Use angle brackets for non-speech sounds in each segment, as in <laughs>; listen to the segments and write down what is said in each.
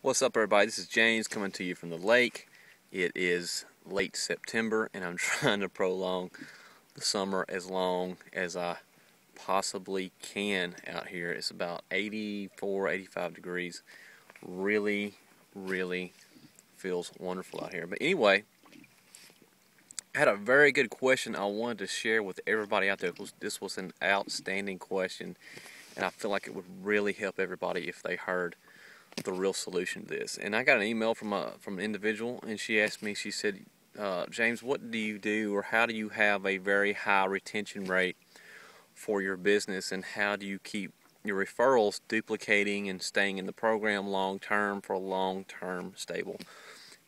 What's up everybody, this is James coming to you from the lake. It is late September and I'm <laughs> trying to prolong the summer as long as I possibly can out here. It's about 84, 85 degrees. Really, really feels wonderful out here. But anyway, I had a very good question I wanted to share with everybody out there. This was an outstanding question and I feel like it would really help everybody if they heard the real solution to this. And I got an email from a from an individual, and she asked me. She said, uh, "James, what do you do, or how do you have a very high retention rate for your business, and how do you keep your referrals duplicating and staying in the program long term for long term stable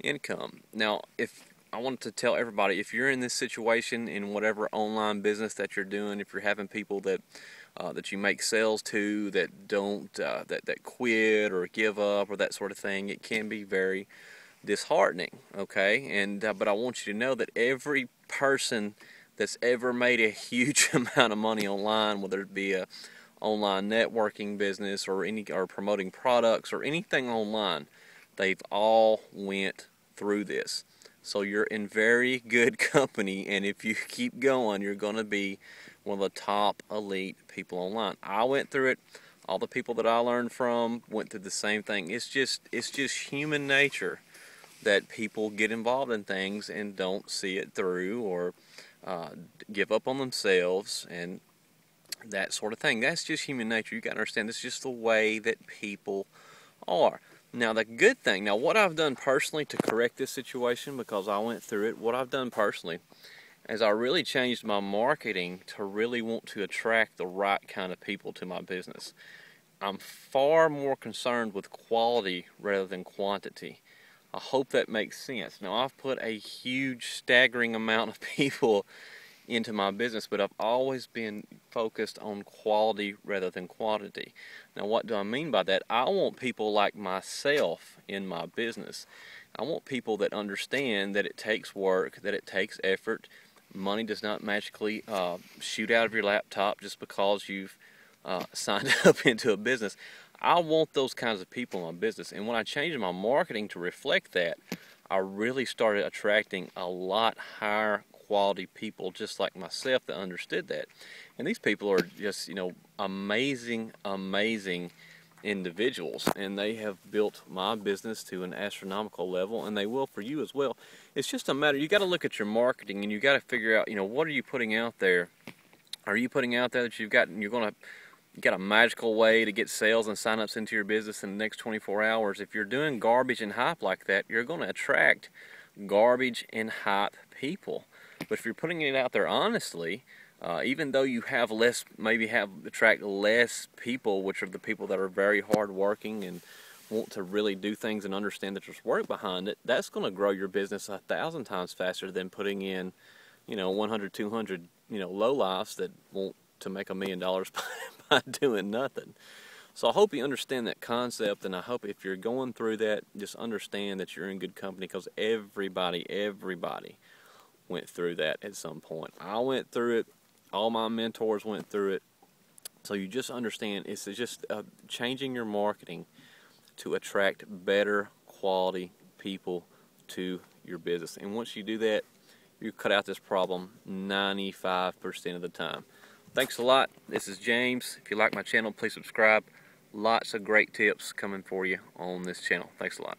income?" Now, if I wanted to tell everybody if you're in this situation in whatever online business that you're doing, if you're having people that uh, that you make sales to that don't uh, that that quit or give up or that sort of thing, it can be very disheartening. Okay, and uh, but I want you to know that every person that's ever made a huge <laughs> amount of money online, whether it be a online networking business or any or promoting products or anything online, they've all went through this. So you're in very good <laughs> company, and if you keep going, you're going to be one of the top elite people online. I went through it. All the people that I learned from went through the same thing. It's just it's just human nature that people get involved in things and don't see it through or uh, give up on themselves and that sort of thing. That's just human nature. You got to understand. It's just the way that people are. Now, the good thing, now what I've done personally to correct this situation, because I went through it, what I've done personally is I really changed my marketing to really want to attract the right kind of people to my business. I'm far more concerned with quality rather than quantity. I hope that makes sense. Now, I've put a huge, staggering amount of <laughs> people into my business, but I've always been focused on quality rather than quantity. Now, what do I mean by that? I want people like myself in my business. I want people that understand that it takes work, that it takes effort. Money does not magically uh, shoot out of your laptop just because you've uh, <laughs> signed up into a business. I want those kinds of people in my business. And when I changed my marketing to reflect that, I really started attracting a lot higher quality people just like myself that understood that. And these people are just, you know, amazing, amazing individuals and they have built my business to an astronomical level and they will for you as well. It's just a matter, you got to look at your marketing and you got to figure out, you know, what are you putting out there? Are you putting out there that you've got, you're going to, you got a magical way to get sales and signups into your business in the next 24 hours. If you're doing garbage and hype like that, you're going to attract garbage and hype people. But if you're putting it out there honestly, uh, even though you have less, maybe have attract less people, which are the people that are very hardworking and want to really do things and understand that there's work behind it, that's going to grow your business a thousand times faster than putting in, you know, 100, 200, you know, low lifes that want to make a million dollars <laughs> by doing nothing. So I hope you understand that concept, and I hope if you're going through that, just understand that you're in good company because everybody, everybody went through that at some point. I went through it. All my mentors went through it. So you just understand it's just uh, changing your marketing to attract better quality people to your business. And once you do that, you cut out this problem 95% of the time. Thanks a lot. This is James. If you like my channel, please subscribe. Lots of great tips coming for you on this channel. Thanks a lot.